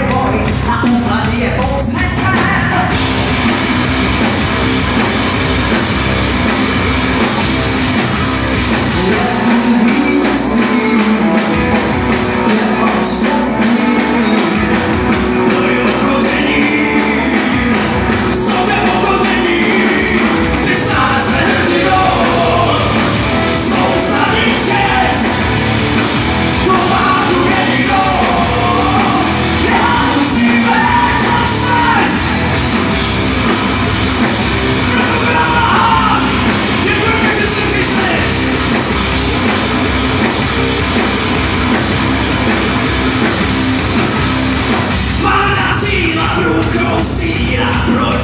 moje, a upadnie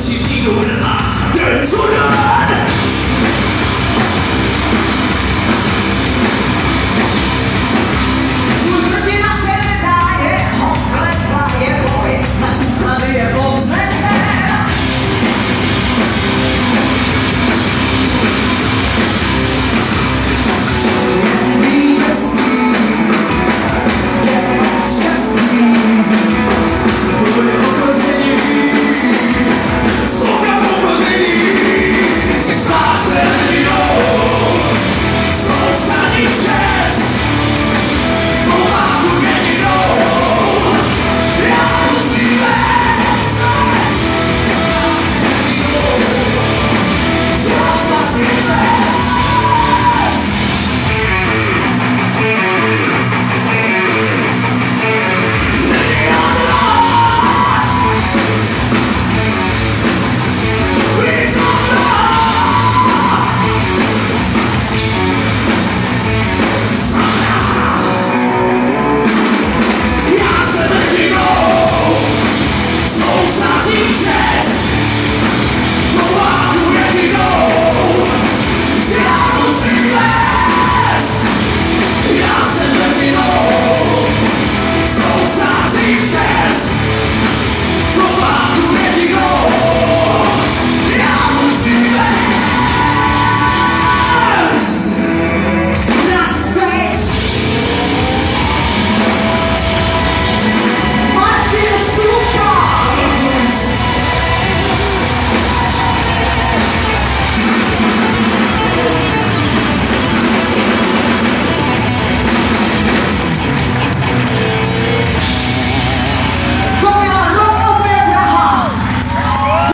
兄弟，有人了，认错人。